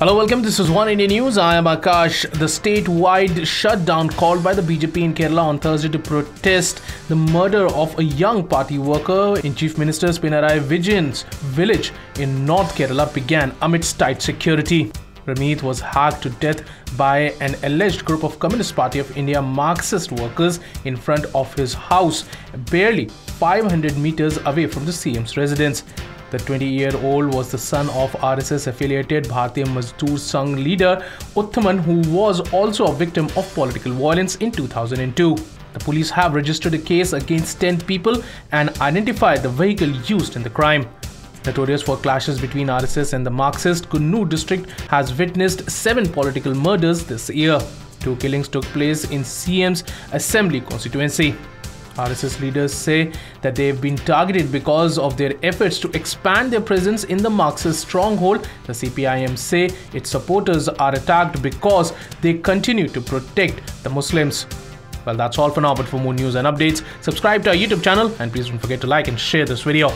Hello, welcome. This is Oneindia News. I am Akash. The statewide shutdown called by the BJP in Kerala on Thursday to protest the murder of a young party worker in Chief Minister Pinarayi Vijayan's village in North Kerala began amidst tight security. Ramit was hacked to death by an alleged group of Communist Party of India Marxist workers in front of his house, barely 500 meters away from the CM's residence. The 20 year old was the son of RSS affiliated Bharatiya Mazdoor Sangh leader Utthaman, who was also a victim of political violence in 2002. The police have registered a case against 10 people and identified the vehicle used in the crime. Notorious for clashes between RSS and the Marxist, Kannur district has witnessed seven political murders this year. Two killings took place in CM's assembly constituency. RSS leaders say that they have been targeted because of their efforts to expand their presence in the Marxist stronghold. The CPIM say its supporters are attacked because they continue to protect the Muslims. Well, that's all for now, but for more news and updates, subscribe to our YouTube channel and please don't forget to like and share this video.